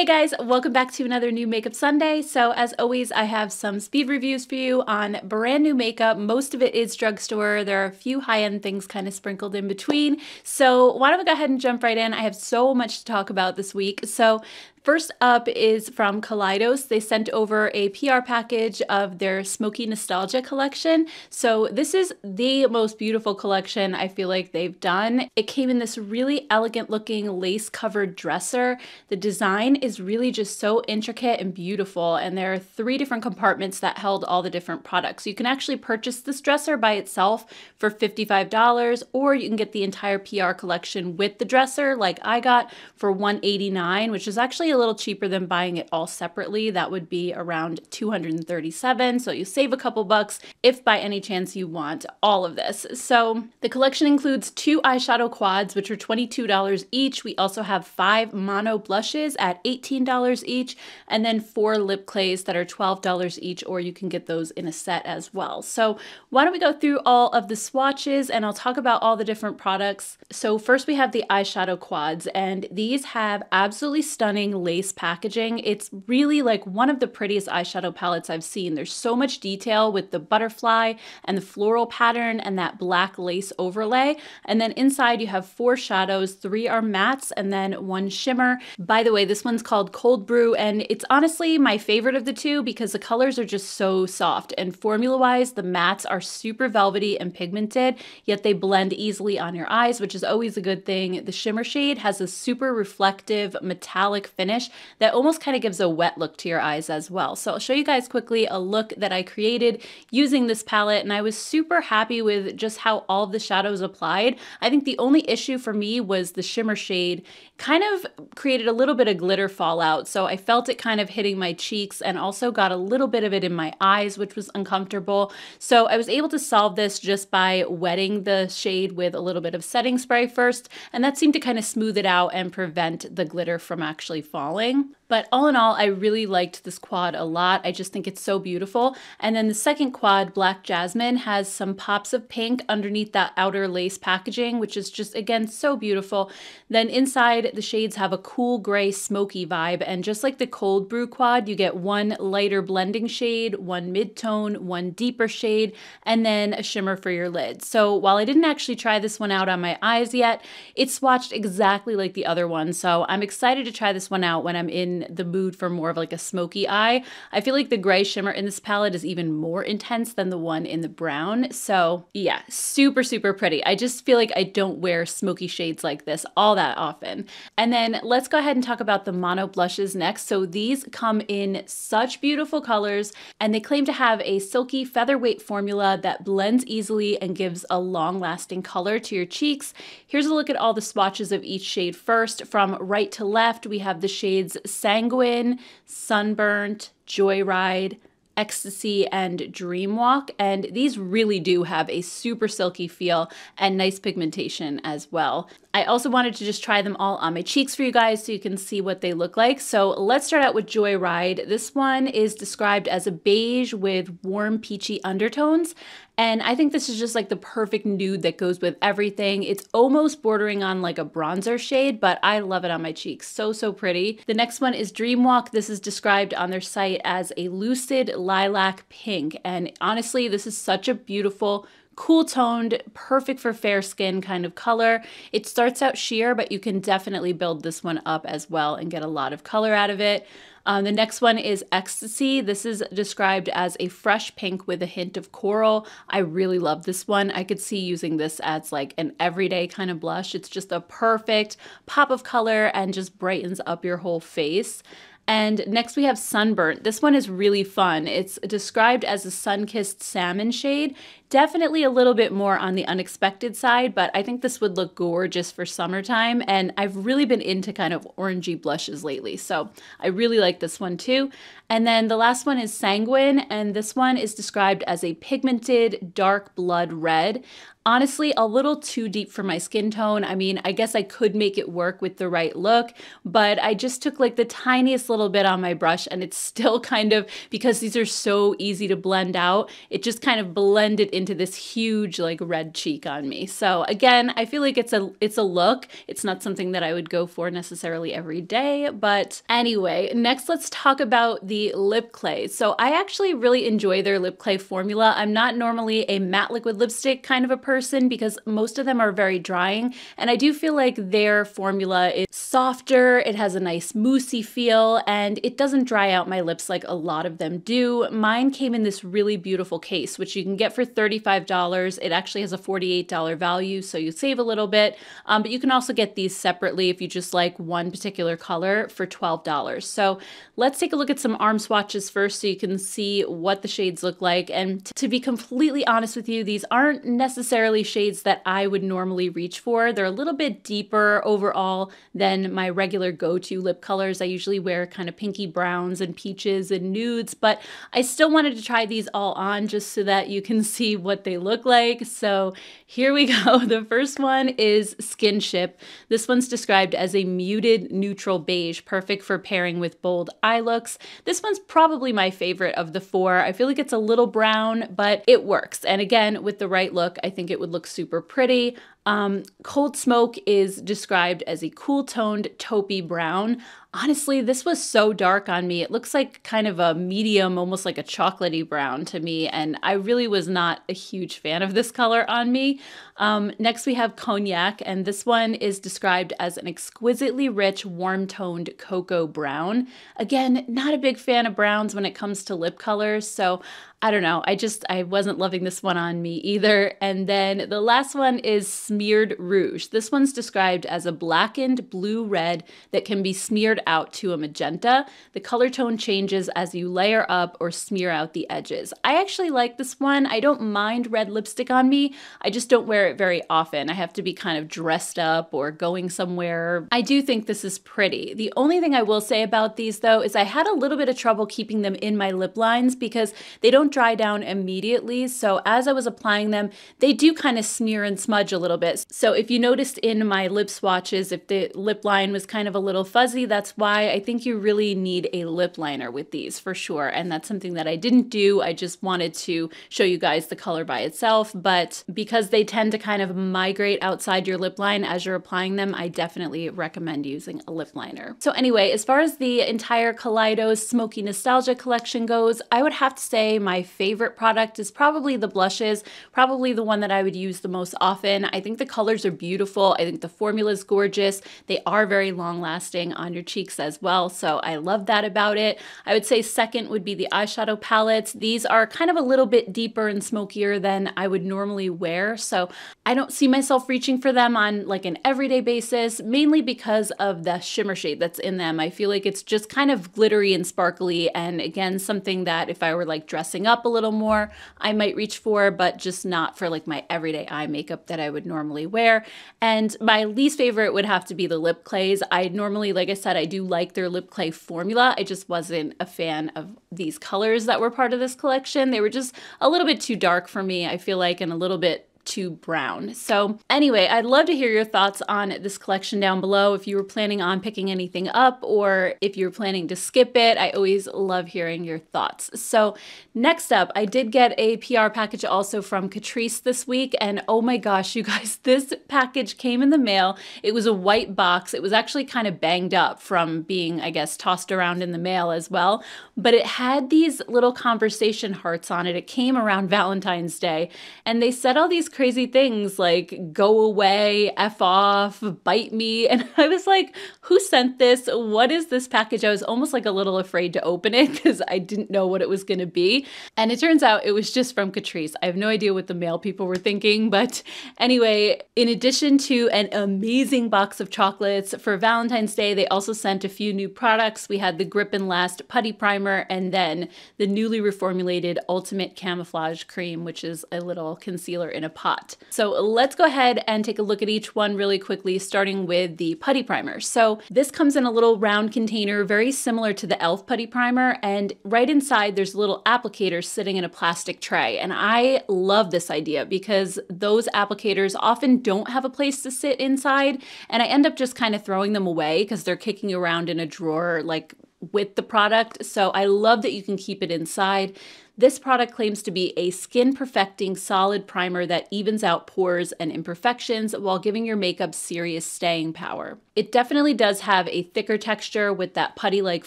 Hey guys, welcome back to another new Makeup Sunday. So as always, I have some speed reviews for you on brand new makeup. Most of it is drugstore. There are a few high-end things kind of sprinkled in between. So why don't we go ahead and jump right in? I have so much to talk about this week. So First up is from Kaleidos. They sent over a PR package of their Smokey Nostalgia collection. So this is the most beautiful collection I feel like they've done. It came in this really elegant looking lace covered dresser. The design is really just so intricate and beautiful and there are three different compartments that held all the different products. You can actually purchase this dresser by itself for $55 or you can get the entire PR collection with the dresser like I got for 189 which is actually a little cheaper than buying it all separately. That would be around 237. So you save a couple bucks if by any chance you want all of this. So the collection includes two eyeshadow quads, which are $22 each. We also have five mono blushes at $18 each, and then four lip clays that are $12 each, or you can get those in a set as well. So why don't we go through all of the swatches and I'll talk about all the different products. So first we have the eyeshadow quads, and these have absolutely stunning lace packaging. It's really like one of the prettiest eyeshadow palettes I've seen. There's so much detail with the butterfly and the floral pattern and that black lace overlay. And then inside you have four shadows, three are mattes and then one shimmer. By the way, this one's called Cold Brew and it's honestly my favorite of the two because the colors are just so soft. And formula wise, the mattes are super velvety and pigmented, yet they blend easily on your eyes, which is always a good thing. The shimmer shade has a super reflective metallic finish finish that almost kind of gives a wet look to your eyes as well. So I'll show you guys quickly a look that I created using this palette and I was super happy with just how all the shadows applied. I think the only issue for me was the shimmer shade kind of created a little bit of glitter fallout. So I felt it kind of hitting my cheeks and also got a little bit of it in my eyes, which was uncomfortable. So I was able to solve this just by wetting the shade with a little bit of setting spray first. And that seemed to kind of smooth it out and prevent the glitter from actually falling falling. But all in all, I really liked this quad a lot. I just think it's so beautiful. And then the second quad, Black Jasmine, has some pops of pink underneath that outer lace packaging, which is just, again, so beautiful. Then inside, the shades have a cool gray smoky vibe. And just like the Cold Brew quad, you get one lighter blending shade, one mid-tone, one deeper shade, and then a shimmer for your lids. So while I didn't actually try this one out on my eyes yet, it swatched exactly like the other one. So I'm excited to try this one out when I'm in the mood for more of like a smoky eye. I feel like the gray shimmer in this palette is even more intense than the one in the brown. So yeah, super, super pretty. I just feel like I don't wear smoky shades like this all that often. And then let's go ahead and talk about the mono blushes next. So these come in such beautiful colors and they claim to have a silky featherweight formula that blends easily and gives a long lasting color to your cheeks. Here's a look at all the swatches of each shade first. From right to left, we have the shades Sanguine, Sunburnt, Joyride, Ecstasy, and Dreamwalk. And these really do have a super silky feel and nice pigmentation as well. I also wanted to just try them all on my cheeks for you guys so you can see what they look like. So let's start out with Joyride. This one is described as a beige with warm peachy undertones. And I think this is just like the perfect nude that goes with everything. It's almost bordering on like a bronzer shade, but I love it on my cheeks. So, so pretty. The next one is Dreamwalk. This is described on their site as a lucid lilac pink. And honestly, this is such a beautiful cool toned, perfect for fair skin kind of color. It starts out sheer, but you can definitely build this one up as well and get a lot of color out of it. Um, the next one is Ecstasy. This is described as a fresh pink with a hint of coral. I really love this one. I could see using this as like an everyday kind of blush. It's just a perfect pop of color and just brightens up your whole face. And next we have Sunburnt. This one is really fun. It's described as a sun-kissed salmon shade. Definitely a little bit more on the unexpected side, but I think this would look gorgeous for summertime. And I've really been into kind of orangey blushes lately. So I really like this one too. And then the last one is Sanguine, and this one is described as a pigmented dark blood red. Honestly, a little too deep for my skin tone. I mean, I guess I could make it work with the right look, but I just took like the tiniest little bit on my brush and it's still kind of, because these are so easy to blend out, it just kind of blended into this huge like red cheek on me. So again, I feel like it's a, it's a look. It's not something that I would go for necessarily every day, but anyway, next let's talk about the lip clay. So I actually really enjoy their lip clay formula. I'm not normally a matte liquid lipstick kind of a person because most of them are very drying. And I do feel like their formula is softer, it has a nice moussey feel, and it doesn't dry out my lips like a lot of them do. Mine came in this really beautiful case, which you can get for $35. It actually has a $48 value, so you save a little bit. Um, but you can also get these separately if you just like one particular color for $12. So let's take a look at some arm swatches first so you can see what the shades look like. And to be completely honest with you, these aren't necessarily shades that I would normally reach for. They're a little bit deeper overall than my regular go-to lip colors. I usually wear kind of pinky browns and peaches and nudes, but I still wanted to try these all on just so that you can see what they look like. So here we go. The first one is Skinship. This one's described as a muted neutral beige, perfect for pairing with bold eye looks. This one's probably my favorite of the four. I feel like it's a little brown, but it works. And again, with the right look, I think it would look super pretty. Um, Cold Smoke is described as a cool toned taupey brown. Honestly, this was so dark on me. It looks like kind of a medium, almost like a chocolatey brown to me, and I really was not a huge fan of this color on me. Um, next, we have Cognac, and this one is described as an exquisitely rich, warm toned cocoa brown. Again, not a big fan of browns when it comes to lip colors, so I don't know. I just, I wasn't loving this one on me either. And then the last one is Smeared Rouge. This one's described as a blackened blue red that can be smeared out to a magenta. The color tone changes as you layer up or smear out the edges. I actually like this one. I don't mind red lipstick on me. I just don't wear it very often. I have to be kind of dressed up or going somewhere. I do think this is pretty. The only thing I will say about these though is I had a little bit of trouble keeping them in my lip lines because they don't dry down immediately. So as I was applying them, they do kind of smear and smudge a little bit. So if you noticed in my lip swatches, if the lip line was kind of a little fuzzy, that's why I think you really need a lip liner with these for sure. And that's something that I didn't do. I just wanted to show you guys the color by itself. But because they tend to kind of migrate outside your lip line as you're applying them, I definitely recommend using a lip liner. So anyway, as far as the entire Kaleidos Smokey Nostalgia collection goes, I would have to say my favorite product is probably the blushes, probably the one that I would use the most often. I think the colors are beautiful. I think the formula is gorgeous. They are very long lasting on your cheeks as well. So I love that about it. I would say second would be the eyeshadow palettes. These are kind of a little bit deeper and smokier than I would normally wear. So I don't see myself reaching for them on like an everyday basis, mainly because of the shimmer shade that's in them. I feel like it's just kind of glittery and sparkly. And again, something that if I were like dressing up a little more, I might reach for, but just not for like my everyday eye makeup that I would normally wear. And my least favorite would have to be the lip clays. I normally, like I said, I do like their lip clay formula. I just wasn't a fan of these colors that were part of this collection. They were just a little bit too dark for me, I feel like, and a little bit to brown. So anyway, I'd love to hear your thoughts on this collection down below. If you were planning on picking anything up or if you're planning to skip it, I always love hearing your thoughts. So next up, I did get a PR package also from Catrice this week. And oh my gosh, you guys, this package came in the mail. It was a white box. It was actually kind of banged up from being, I guess, tossed around in the mail as well. But it had these little conversation hearts on it. It came around Valentine's Day. And they said all these crazy things like go away, F off, bite me. And I was like, who sent this? What is this package? I was almost like a little afraid to open it because I didn't know what it was going to be. And it turns out it was just from Catrice. I have no idea what the mail people were thinking. But anyway, in addition to an amazing box of chocolates for Valentine's Day, they also sent a few new products. We had the Grip and Last Putty Primer and then the newly reformulated Ultimate Camouflage Cream, which is a little concealer in a pot. So let's go ahead and take a look at each one really quickly, starting with the putty primer. So this comes in a little round container, very similar to the e.l.f. putty primer, and right inside there's a little applicator sitting in a plastic tray. And I love this idea because those applicators often don't have a place to sit inside, and I end up just kind of throwing them away because they're kicking around in a drawer like with the product. So I love that you can keep it inside. This product claims to be a skin perfecting solid primer that evens out pores and imperfections while giving your makeup serious staying power. It definitely does have a thicker texture with that putty like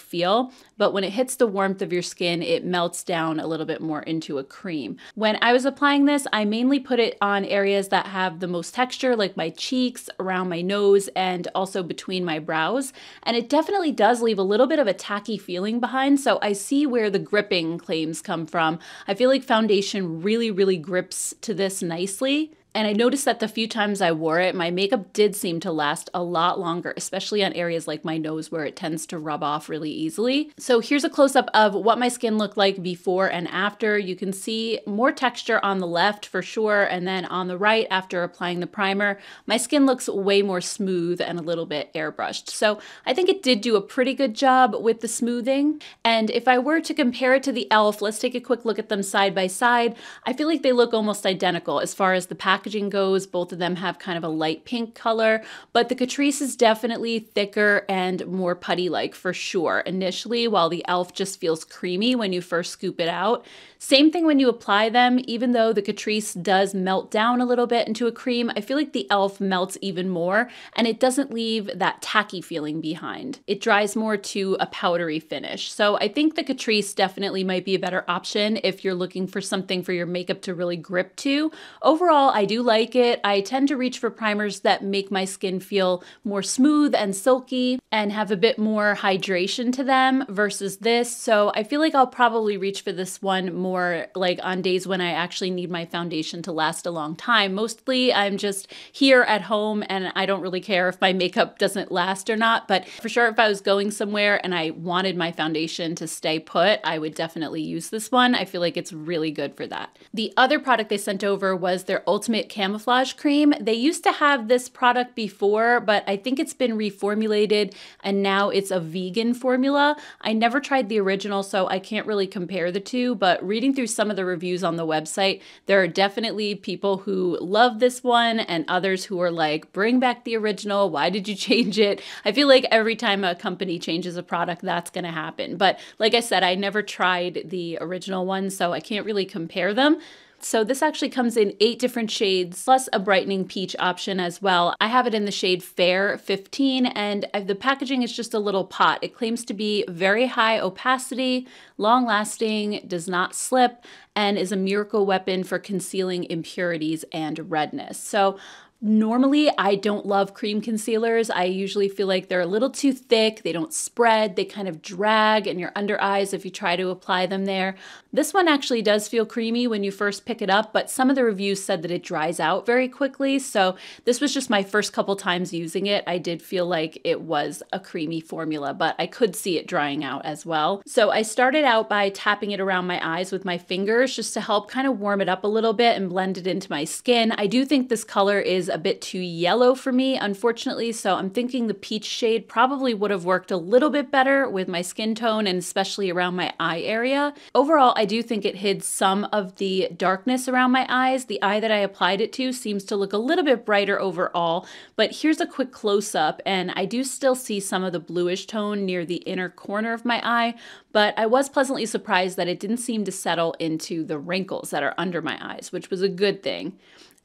feel, but when it hits the warmth of your skin, it melts down a little bit more into a cream. When I was applying this, I mainly put it on areas that have the most texture, like my cheeks, around my nose, and also between my brows. And it definitely does leave a little bit of a tacky feeling behind, so I see where the gripping claims come from. I feel like foundation really, really grips to this nicely. And I noticed that the few times I wore it, my makeup did seem to last a lot longer, especially on areas like my nose where it tends to rub off really easily. So here's a close up of what my skin looked like before and after. You can see more texture on the left for sure, and then on the right after applying the primer, my skin looks way more smooth and a little bit airbrushed. So I think it did do a pretty good job with the smoothing. And if I were to compare it to the e.l.f., let's take a quick look at them side by side. I feel like they look almost identical as far as the packaging packaging goes. Both of them have kind of a light pink color, but the Catrice is definitely thicker and more putty-like for sure initially, while the e.l.f. just feels creamy when you first scoop it out. Same thing when you apply them, even though the Catrice does melt down a little bit into a cream, I feel like the e.l.f. melts even more and it doesn't leave that tacky feeling behind. It dries more to a powdery finish. So I think the Catrice definitely might be a better option if you're looking for something for your makeup to really grip to. Overall, I do like it. I tend to reach for primers that make my skin feel more smooth and silky and have a bit more hydration to them versus this. So I feel like I'll probably reach for this one more more like on days when I actually need my foundation to last a long time. Mostly I'm just here at home and I don't really care if my makeup doesn't last or not. But for sure, if I was going somewhere and I wanted my foundation to stay put, I would definitely use this one. I feel like it's really good for that. The other product they sent over was their Ultimate Camouflage Cream. They used to have this product before, but I think it's been reformulated and now it's a vegan formula. I never tried the original, so I can't really compare the two, but reading through some of the reviews on the website, there are definitely people who love this one and others who are like, bring back the original. Why did you change it? I feel like every time a company changes a product, that's going to happen. But like I said, I never tried the original one, so I can't really compare them. So this actually comes in eight different shades, plus a brightening peach option as well. I have it in the shade Fair 15, and the packaging is just a little pot. It claims to be very high opacity, long lasting, does not slip, and is a miracle weapon for concealing impurities and redness. So Normally, I don't love cream concealers. I usually feel like they're a little too thick, they don't spread, they kind of drag in your under eyes if you try to apply them there. This one actually does feel creamy when you first pick it up, but some of the reviews said that it dries out very quickly. So this was just my first couple times using it. I did feel like it was a creamy formula, but I could see it drying out as well. So I started out by tapping it around my eyes with my fingers just to help kind of warm it up a little bit and blend it into my skin. I do think this color is a bit too yellow for me, unfortunately, so I'm thinking the peach shade probably would have worked a little bit better with my skin tone and especially around my eye area. Overall, I do think it hid some of the darkness around my eyes. The eye that I applied it to seems to look a little bit brighter overall, but here's a quick close-up, and I do still see some of the bluish tone near the inner corner of my eye, but I was pleasantly surprised that it didn't seem to settle into the wrinkles that are under my eyes, which was a good thing.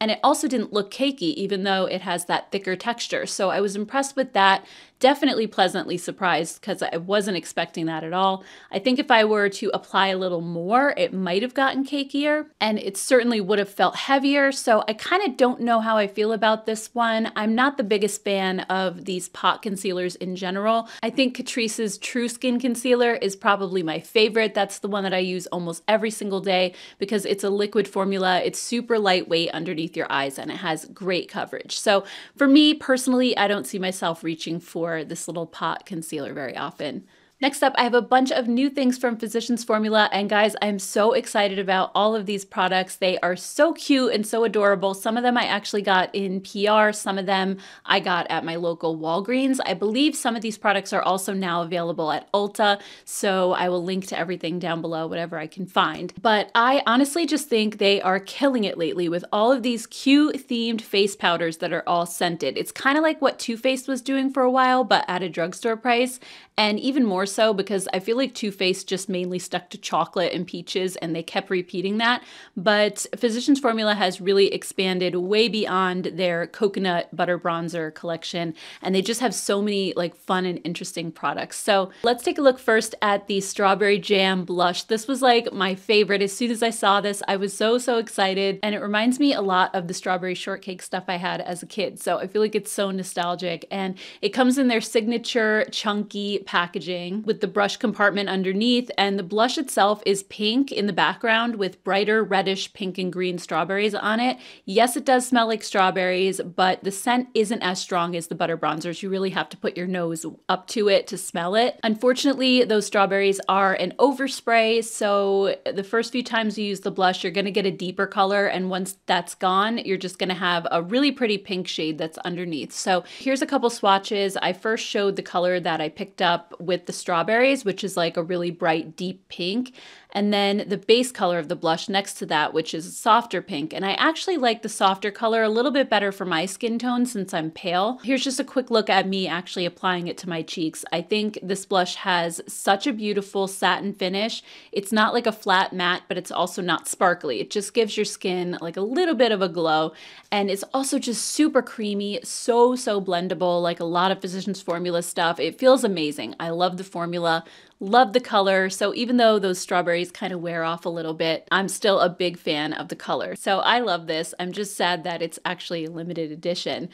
And it also didn't look cakey, even though it has that thicker texture. So I was impressed with that definitely pleasantly surprised because I wasn't expecting that at all. I think if I were to apply a little more, it might have gotten cakier and it certainly would have felt heavier. So I kind of don't know how I feel about this one. I'm not the biggest fan of these pot concealers in general. I think Catrice's True Skin Concealer is probably my favorite. That's the one that I use almost every single day because it's a liquid formula. It's super lightweight underneath your eyes and it has great coverage. So for me personally, I don't see myself reaching for this little pot concealer very often. Next up, I have a bunch of new things from Physicians Formula. And guys, I'm so excited about all of these products. They are so cute and so adorable. Some of them I actually got in PR, some of them I got at my local Walgreens. I believe some of these products are also now available at Ulta. So I will link to everything down below, whatever I can find. But I honestly just think they are killing it lately with all of these cute themed face powders that are all scented. It's kind of like what Too Faced was doing for a while, but at a drugstore price. And even more so because I feel like Too Faced just mainly stuck to chocolate and peaches and they kept repeating that. But Physicians Formula has really expanded way beyond their coconut butter bronzer collection and they just have so many like fun and interesting products. So let's take a look first at the strawberry jam blush. This was like my favorite. As soon as I saw this, I was so, so excited. And it reminds me a lot of the strawberry shortcake stuff I had as a kid. So I feel like it's so nostalgic and it comes in their signature chunky packaging with the brush compartment underneath. And the blush itself is pink in the background with brighter reddish pink and green strawberries on it. Yes, it does smell like strawberries, but the scent isn't as strong as the butter bronzers. You really have to put your nose up to it to smell it. Unfortunately, those strawberries are an overspray. So the first few times you use the blush, you're going to get a deeper color. And once that's gone, you're just going to have a really pretty pink shade that's underneath. So here's a couple swatches. I first showed the color that I picked up with the strawberries, which is like a really bright, deep pink and then the base color of the blush next to that, which is softer pink. And I actually like the softer color a little bit better for my skin tone since I'm pale. Here's just a quick look at me actually applying it to my cheeks. I think this blush has such a beautiful satin finish. It's not like a flat matte, but it's also not sparkly. It just gives your skin like a little bit of a glow. And it's also just super creamy, so, so blendable, like a lot of Physicians Formula stuff. It feels amazing. I love the formula. Love the color. So even though those strawberries kind of wear off a little bit, I'm still a big fan of the color. So I love this. I'm just sad that it's actually a limited edition.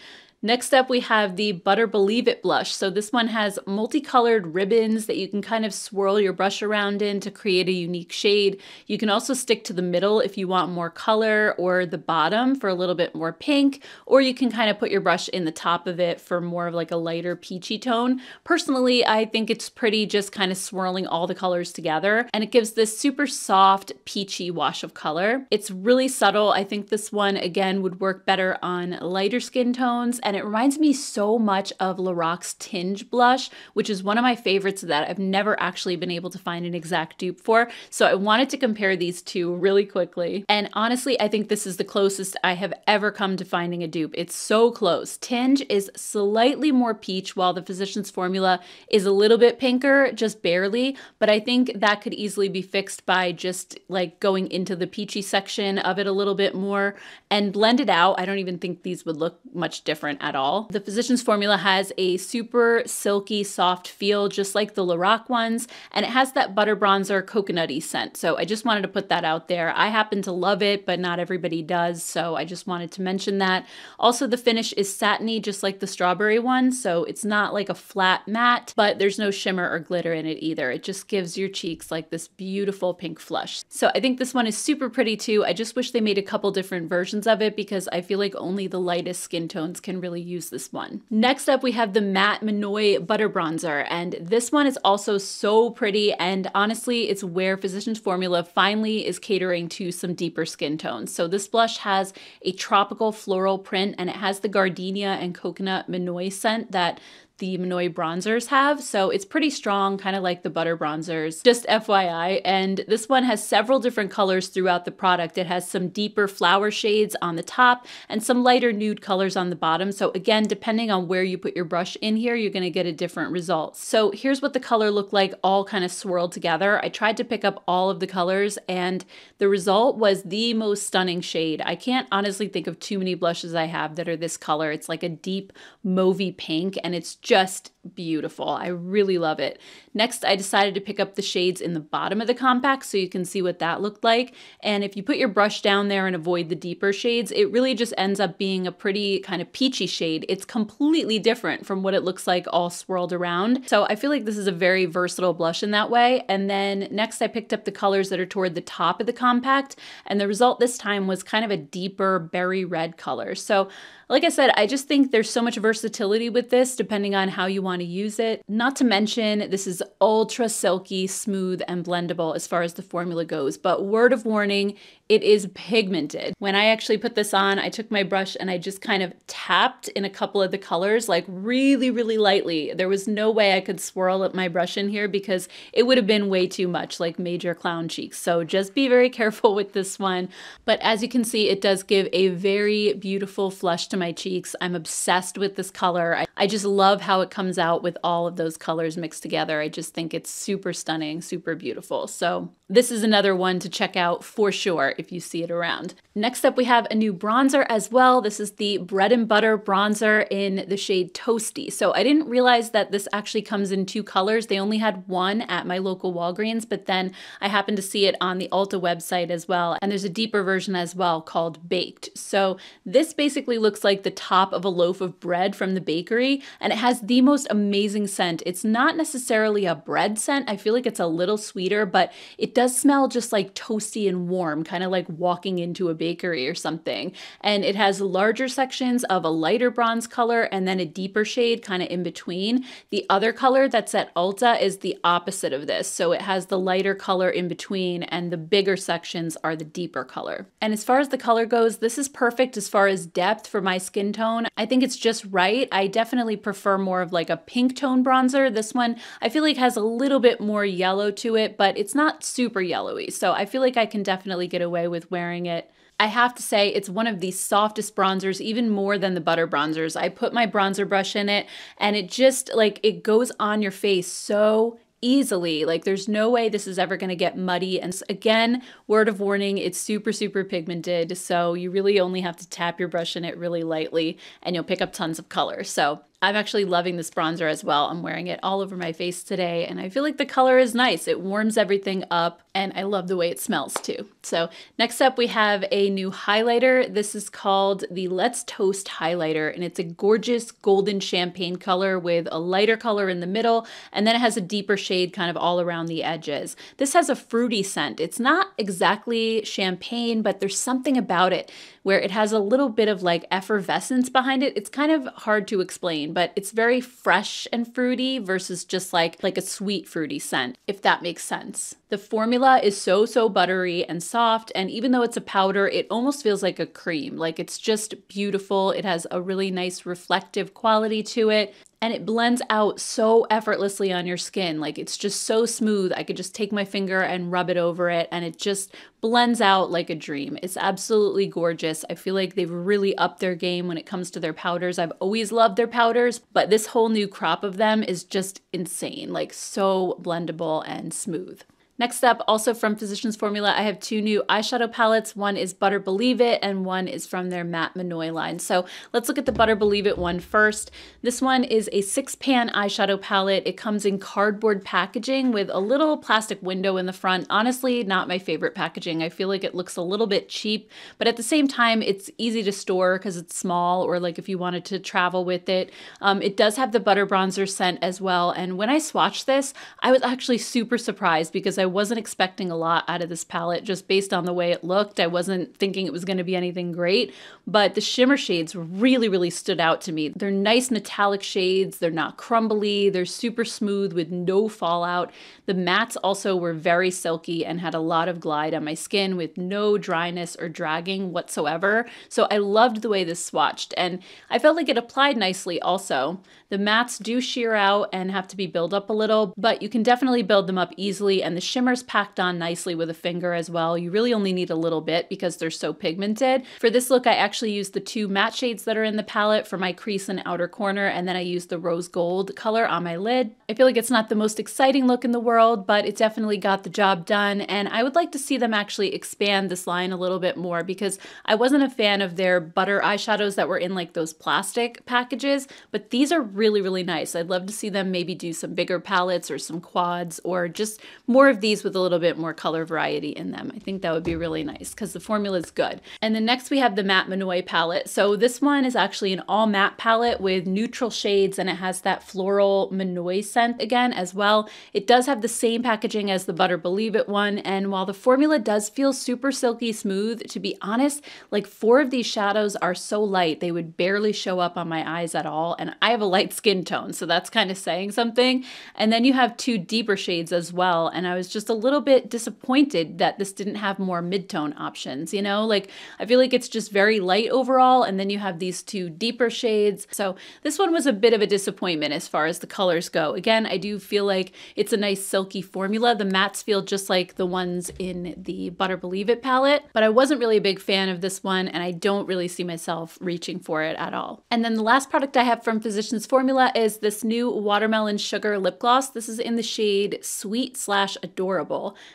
Next up, we have the Butter Believe It blush. So this one has multicolored ribbons that you can kind of swirl your brush around in to create a unique shade. You can also stick to the middle if you want more color or the bottom for a little bit more pink, or you can kind of put your brush in the top of it for more of like a lighter peachy tone. Personally, I think it's pretty just kind of swirling all the colors together and it gives this super soft peachy wash of color. It's really subtle. I think this one again would work better on lighter skin tones and and it reminds me so much of Lorac Tinge Blush, which is one of my favorites that I've never actually been able to find an exact dupe for. So I wanted to compare these two really quickly. And honestly, I think this is the closest I have ever come to finding a dupe. It's so close. Tinge is slightly more peach, while the Physicians Formula is a little bit pinker, just barely. But I think that could easily be fixed by just like going into the peachy section of it a little bit more and blend it out. I don't even think these would look much different at all. The Physicians Formula has a super silky, soft feel, just like the Lorac ones, and it has that butter bronzer coconutty scent. So I just wanted to put that out there. I happen to love it, but not everybody does, so I just wanted to mention that. Also, the finish is satiny, just like the strawberry one, so it's not like a flat matte, but there's no shimmer or glitter in it either. It just gives your cheeks like this beautiful pink flush. So I think this one is super pretty too. I just wish they made a couple different versions of it because I feel like only the lightest skin tones can really really use this one. Next up, we have the Matte Monoi Butter Bronzer, and this one is also so pretty, and honestly, it's where Physicians Formula finally is catering to some deeper skin tones. So this blush has a tropical floral print, and it has the gardenia and coconut Monoi scent that the Monoi bronzers have. So it's pretty strong, kind of like the butter bronzers, just FYI. And this one has several different colors throughout the product. It has some deeper flower shades on the top and some lighter nude colors on the bottom. So again, depending on where you put your brush in here, you're gonna get a different result. So here's what the color looked like all kind of swirled together. I tried to pick up all of the colors and the result was the most stunning shade. I can't honestly think of too many blushes I have that are this color. It's like a deep mauvey pink and it's just beautiful. I really love it. Next, I decided to pick up the shades in the bottom of the compact so you can see what that looked like. And if you put your brush down there and avoid the deeper shades, it really just ends up being a pretty kind of peachy shade. It's completely different from what it looks like all swirled around. So I feel like this is a very versatile blush in that way. And then next I picked up the colors that are toward the top of the compact. And the result this time was kind of a deeper berry red color. So Like I said, I just think there's so much versatility with this depending on how you want to use it. Not to mention, this is ultra silky, smooth, and blendable as far as the formula goes. But word of warning, it is pigmented. When I actually put this on, I took my brush and I just kind of tapped in a couple of the colors, like really, really lightly. There was no way I could swirl up my brush in here because it would have been way too much, like major clown cheeks. So just be very careful with this one. But as you can see, it does give a very beautiful flush to my cheeks. I'm obsessed with this color. I, I just love how it comes out with all of those colors mixed together. I just think it's super stunning, super beautiful. So this is another one to check out for sure if you see it around. Next up, we have a new bronzer as well. This is the Bread and Butter bronzer in the shade Toasty. So I didn't realize that this actually comes in two colors. They only had one at my local Walgreens, but then I happened to see it on the Ulta website as well. And there's a deeper version as well called Baked. So this basically looks like the top of a loaf of bread from the bakery, and it has the most amazing scent. It's not necessarily a bread scent. I feel like it's a little sweeter, but it does smell just like toasty and warm, kind of like walking into a bakery or something. And it has larger sections of a lighter bronze color and then a deeper shade kind of in between. The other color that's at Ulta is the opposite of this. So it has the lighter color in between and the bigger sections are the deeper color. And as far as the color goes, this is perfect as far as depth for my skin tone. I think it's just right. I definitely prefer more of like a pink tone bronzer. This one I feel like has a little bit more yellow to it, but it's not super super yellowy. So I feel like I can definitely get away with wearing it. I have to say, it's one of the softest bronzers, even more than the butter bronzers. I put my bronzer brush in it and it just like it goes on your face so easily. Like there's no way this is ever going to get muddy. And again, word of warning, it's super, super pigmented. So you really only have to tap your brush in it really lightly and you'll pick up tons of color. So I'm actually loving this bronzer as well. I'm wearing it all over my face today and I feel like the color is nice. It warms everything up and I love the way it smells too. So next up we have a new highlighter. This is called the Let's Toast highlighter and it's a gorgeous golden champagne color with a lighter color in the middle and then it has a deeper shade kind of all around the edges. This has a fruity scent. It's not exactly champagne but there's something about it where it has a little bit of like effervescence behind it. It's kind of hard to explain, but it's very fresh and fruity versus just like like a sweet fruity scent, if that makes sense. The formula is so so buttery and soft and even though it's a powder, it almost feels like a cream. Like it's just beautiful. It has a really nice reflective quality to it and it blends out so effortlessly on your skin. Like it's just so smooth. I could just take my finger and rub it over it and it just blends out like a dream. It's absolutely gorgeous. I feel like they've really upped their game when it comes to their powders. I've always loved their powders, but this whole new crop of them is just insane. Like so blendable and smooth. Next up, also from Physicians Formula, I have two new eyeshadow palettes. One is Butter Believe It, and one is from their Matte Monoi line. So let's look at the Butter Believe It one first. This one is a six pan eyeshadow palette. It comes in cardboard packaging with a little plastic window in the front. Honestly, not my favorite packaging. I feel like it looks a little bit cheap, but at the same time, it's easy to store because it's small, or like if you wanted to travel with it. Um, it does have the butter bronzer scent as well. And when I swatched this, I was actually super surprised because I I wasn't expecting a lot out of this palette just based on the way it looked. I wasn't thinking it was going to be anything great, but the shimmer shades really, really stood out to me. They're nice metallic shades. They're not crumbly. They're super smooth with no fallout. The mattes also were very silky and had a lot of glide on my skin with no dryness or dragging whatsoever. So I loved the way this swatched and I felt like it applied nicely also. The mattes do sheer out and have to be built up a little, but you can definitely build them up easily and the shimmer's packed on nicely with a finger as well. You really only need a little bit because they're so pigmented. For this look, I actually used the two matte shades that are in the palette for my crease and outer corner, and then I used the rose gold color on my lid. I feel like it's not the most exciting look in the world, but it definitely got the job done, and I would like to see them actually expand this line a little bit more because I wasn't a fan of their butter eyeshadows that were in like those plastic packages, but these are really, really nice. I'd love to see them maybe do some bigger palettes or some quads or just more of these with a little bit more color variety in them. I think that would be really nice because the formula is good. And then next we have the Matte Monoi palette. So this one is actually an all matte palette with neutral shades and it has that floral Monoi scent again as well. It does have the same packaging as the Butter Believe It one. And while the formula does feel super silky smooth, to be honest, like four of these shadows are so light, they would barely show up on my eyes at all. And I have a light skin tone, so that's kind of saying something. And then you have two deeper shades as well. And I was just a little bit disappointed that this didn't have more mid-tone options, you know? Like, I feel like it's just very light overall. And then you have these two deeper shades. So this one was a bit of a disappointment as far as the colors go. Again, I do feel like it's a nice silky formula. The mattes feel just like the ones in the Butter Believe It palette, but I wasn't really a big fan of this one and I don't really see myself reaching for it at all. And then the last product I have from Physicians Formula is this new Watermelon Sugar Lip Gloss. This is in the shade Sweet slash Adorable.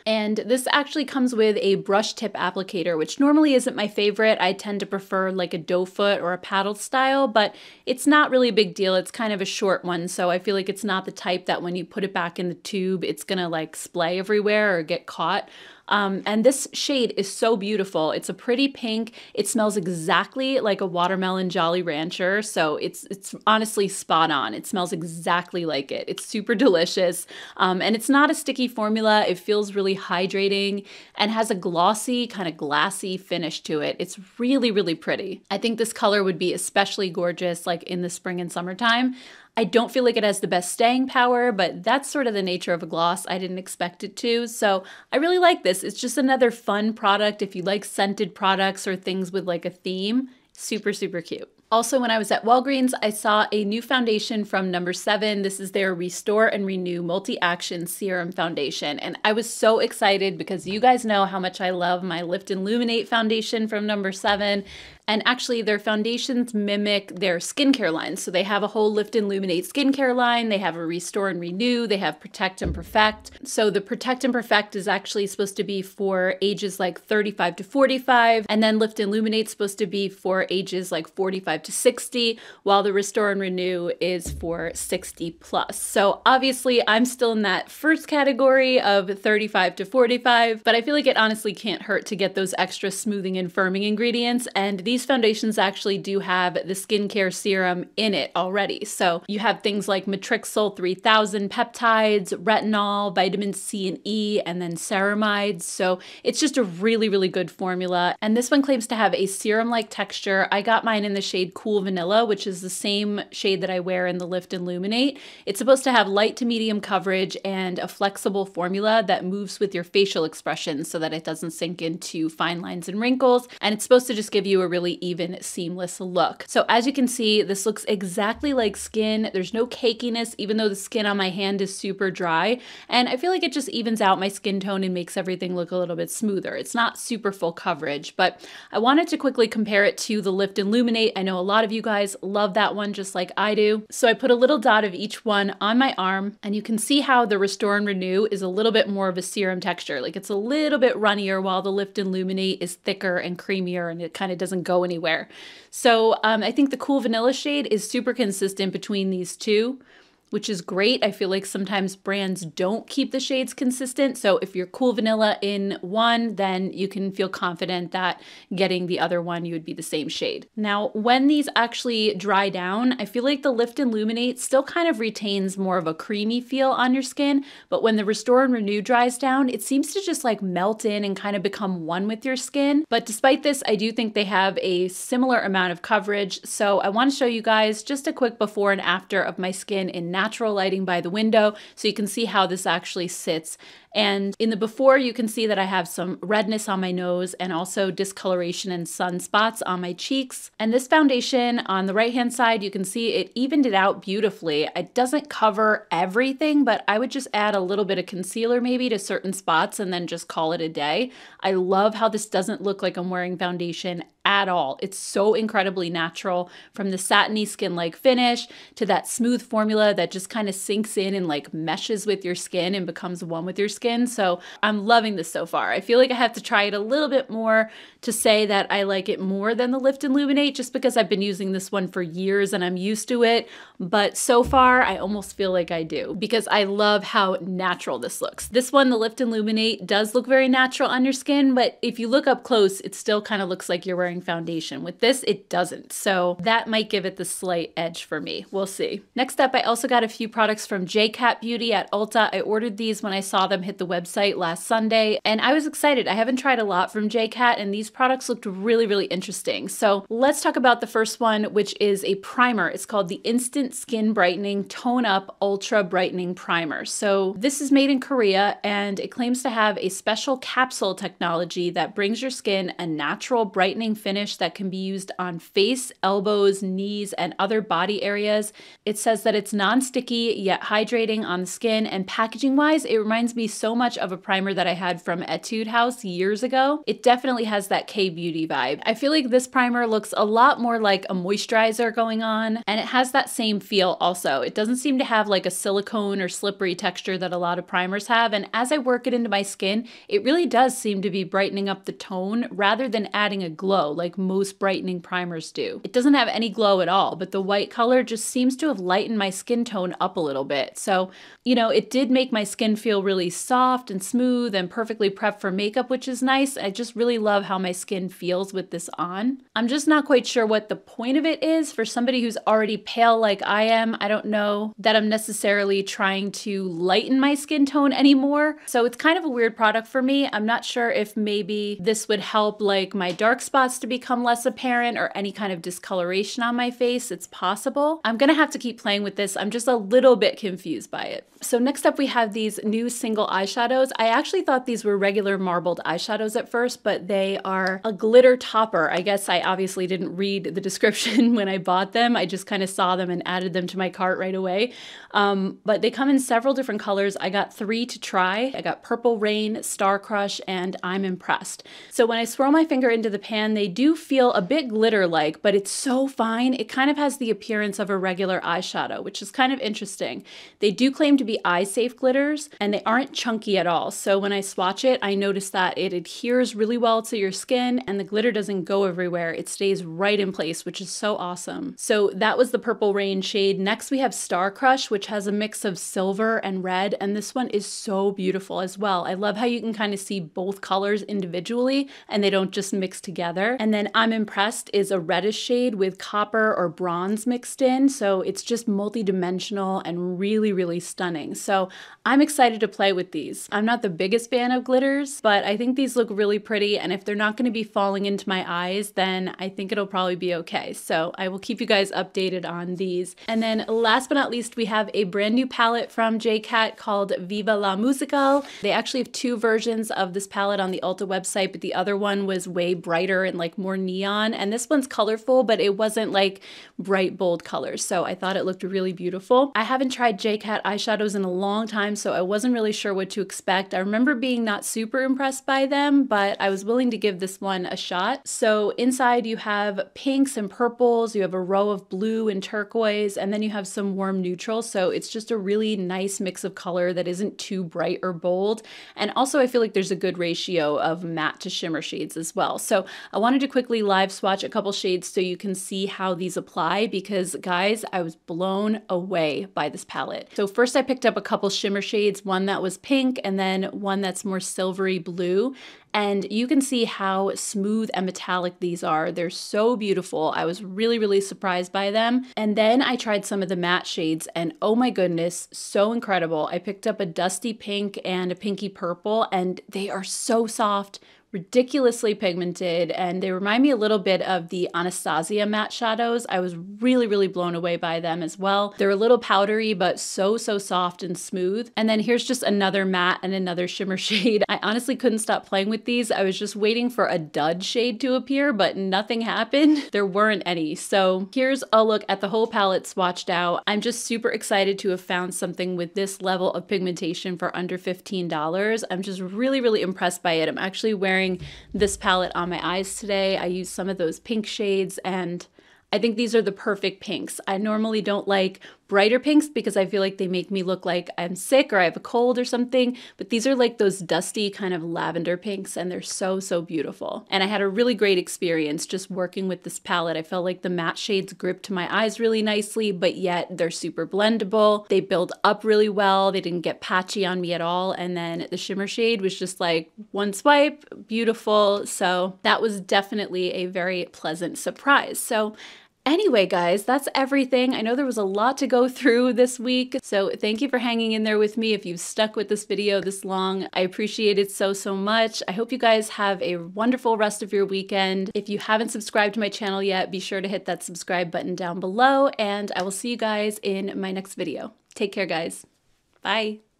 And this actually comes with a brush tip applicator, which normally isn't my favorite. I tend to prefer like a doe foot or a paddle style, but it's not really a big deal. It's kind of a short one, so I feel like it's not the type that when you put it back in the tube, it's gonna like splay everywhere or get caught. Um, and this shade is so beautiful. It's a pretty pink. It smells exactly like a watermelon Jolly Rancher. So it's it's honestly spot on. It smells exactly like it. It's super delicious. Um, and it's not a sticky formula. It feels really hydrating and has a glossy, kind of glassy finish to it. It's really, really pretty. I think this color would be especially gorgeous like in the spring and summertime. I don't feel like it has the best staying power, but that's sort of the nature of a gloss. I didn't expect it to. So I really like this. It's just another fun product if you like scented products or things with like a theme. Super, super cute. Also, when I was at Walgreens, I saw a new foundation from number seven. This is their Restore and Renew Multi Action Serum Foundation. And I was so excited because you guys know how much I love my Lift and Luminate foundation from number seven. And actually, their foundations mimic their skincare lines. So they have a whole Lift and Luminate skincare line, they have a Restore and Renew, they have Protect and Perfect. So the Protect and Perfect is actually supposed to be for ages like 35 to 45, and then Lift and Luminate is supposed to be for ages like 45 to 60, while the Restore and Renew is for 60 plus. So obviously, I'm still in that first category of 35 to 45, but I feel like it honestly can't hurt to get those extra smoothing and firming ingredients. And these foundations actually do have the skincare serum in it already. So you have things like Matrixyl 3000 peptides, retinol, vitamin C and E, and then ceramides. So it's just a really, really good formula. And this one claims to have a serum like texture. I got mine in the shade Cool Vanilla, which is the same shade that I wear in the Lift and Luminate. It's supposed to have light to medium coverage and a flexible formula that moves with your facial expressions so that it doesn't sink into fine lines and wrinkles. And it's supposed to just give you a really really even seamless look. So as you can see, this looks exactly like skin. There's no cakiness, even though the skin on my hand is super dry. And I feel like it just evens out my skin tone and makes everything look a little bit smoother. It's not super full coverage, but I wanted to quickly compare it to the Lift and Luminate. I know a lot of you guys love that one just like I do. So I put a little dot of each one on my arm and you can see how the Restore and Renew is a little bit more of a serum texture. Like it's a little bit runnier while the Lift and Luminate is thicker and creamier and it kind of doesn't go go anywhere. So um, I think the cool vanilla shade is super consistent between these two which is great. I feel like sometimes brands don't keep the shades consistent. So if you're cool vanilla in one, then you can feel confident that getting the other one, you would be the same shade. Now, when these actually dry down, I feel like the Lift and Luminate still kind of retains more of a creamy feel on your skin. But when the Restore and Renew dries down, it seems to just like melt in and kind of become one with your skin. But despite this, I do think they have a similar amount of coverage. So I want to show you guys just a quick before and after of my skin in natural lighting by the window so you can see how this actually sits and in the before, you can see that I have some redness on my nose and also discoloration and sunspots on my cheeks. And this foundation on the right hand side, you can see it evened it out beautifully. It doesn't cover everything, but I would just add a little bit of concealer maybe to certain spots and then just call it a day. I love how this doesn't look like I'm wearing foundation at all. It's so incredibly natural from the satiny skin like finish to that smooth formula that just kind of sinks in and like meshes with your skin and becomes one with your skin. So I'm loving this so far. I feel like I have to try it a little bit more to say that I like it more than the Lift and Luminate just because I've been using this one for years and I'm used to it. But so far, I almost feel like I do because I love how natural this looks. This one, the Lift and Luminate, does look very natural on your skin, but if you look up close, it still kind of looks like you're wearing foundation. With this, it doesn't. So that might give it the slight edge for me. We'll see. Next up, I also got a few products from JCat Beauty at Ulta. I ordered these when I saw them hit the website last Sunday, and I was excited. I haven't tried a lot from JCat, and these products looked really, really interesting. So let's talk about the first one, which is a primer. It's called the Instant Skin Brightening Tone Up Ultra Brightening Primer. So this is made in Korea, and it claims to have a special capsule technology that brings your skin a natural brightening finish that can be used on face, elbows, knees, and other body areas. It says that it's non-sticky yet hydrating on the skin, and packaging-wise, it reminds me so much of a primer that I had from Etude House years ago. It definitely has that K-beauty vibe. I feel like this primer looks a lot more like a moisturizer going on, and it has that same feel also. It doesn't seem to have like a silicone or slippery texture that a lot of primers have, and as I work it into my skin, it really does seem to be brightening up the tone rather than adding a glow like most brightening primers do. It doesn't have any glow at all, but the white color just seems to have lightened my skin tone up a little bit. So, you know, it did make my skin feel really soft and smooth and perfectly prepped for makeup, which is nice. I just really love how my skin feels with this on. I'm just not quite sure what the point of it is for somebody who's already pale like I am. I don't know that I'm necessarily trying to lighten my skin tone anymore. So it's kind of a weird product for me. I'm not sure if maybe this would help like my dark spots to become less apparent or any kind of discoloration on my face. It's possible. I'm gonna have to keep playing with this. I'm just a little bit confused by it. So next up we have these new single eyeshadows. I actually thought these were regular marbled eyeshadows at first, but they are a glitter topper. I guess I obviously didn't read the description when I bought them. I just kind of saw them and added them to my cart right away. Um, but they come in several different colors. I got three to try. I got Purple Rain, Star Crush, and I'm Impressed. So when I swirl my finger into the pan, they do feel a bit glitter-like, but it's so fine. It kind of has the appearance of a regular eyeshadow, which is kind of interesting. They do claim to be eye safe glitters and they aren't chunky at all. So when I swatch it, I notice that it adheres really well to your skin and the glitter doesn't go everywhere. It stays right in place, which is so awesome. So that was the Purple Rain shade. Next we have Star Crush, which has a mix of silver and red. And this one is so beautiful as well. I love how you can kind of see both colors individually and they don't just mix together. And then I'm Impressed is a reddish shade with copper or bronze mixed in. So it's just multi-dimensional and really, really stunning. So I'm excited to play with these. I'm not the biggest fan of glitters, but I think these look really pretty. And if they're not going to be falling into my eyes, then I think it'll probably be okay. So I will keep you guys updated on these. And then last but not least, we have a brand new palette from JCat called Viva la Musical. They actually have two versions of this palette on the Ulta website, but the other one was way brighter and like more neon. And this one's colorful, but it wasn't like bright, bold colors. So I thought it looked really beautiful. I haven't tried JCat eyeshadows in a long time, so I wasn't really sure what to expect. I remember being not super impressed by them, but I was willing to give this one a shot. So inside you have pinks and purples, you have a row of blue and turquoise, and then you have some warm neutrals. So it's just a really nice mix of color that isn't too bright or bold. And also I feel like there's a good ratio of matte to shimmer shades as well. So I wanted to quickly live swatch a couple shades so you can see how these apply because guys, I was blown away by this palette. So first I picked up a couple shimmer shades, one that was pink and then one that's more silvery blue. And you can see how smooth and metallic these are. They're so beautiful. I was really, really surprised by them. And then I tried some of the matte shades and oh my goodness, so incredible. I picked up a dusty pink and a pinky purple and they are so soft, ridiculously pigmented and they remind me a little bit of the Anastasia matte shadows. I was really, really blown away by them as well. They're a little powdery, but so, so soft and smooth. And then here's just another matte and another shimmer shade. I honestly couldn't stop playing with these. I was just waiting for a dud shade to appear, but nothing happened. There weren't any. So here's a look at the whole palette swatched out. I'm just super excited to have found something with this level of pigmentation for under $15. I'm just really, really impressed by it. I'm actually wearing wearing this palette on my eyes today. I used some of those pink shades and I think these are the perfect pinks. I normally don't like brighter pinks because I feel like they make me look like I'm sick or I have a cold or something. But these are like those dusty kind of lavender pinks and they're so, so beautiful. And I had a really great experience just working with this palette. I felt like the matte shades gripped to my eyes really nicely, but yet they're super blendable. They build up really well. They didn't get patchy on me at all. And then the shimmer shade was just like one swipe, beautiful. So that was definitely a very pleasant surprise. So Anyway, guys, that's everything. I know there was a lot to go through this week, so thank you for hanging in there with me. If you've stuck with this video this long, I appreciate it so, so much. I hope you guys have a wonderful rest of your weekend. If you haven't subscribed to my channel yet, be sure to hit that subscribe button down below, and I will see you guys in my next video. Take care, guys. Bye.